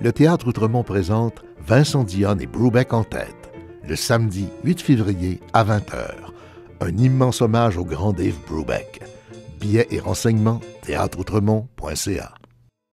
le Théâtre Outremont présente Vincent Dionne et Brubeck en tête, le samedi 8 février à 20h. Un immense hommage au grand Dave Brubeck. Billets et renseignements, théâtreoutremont.ca.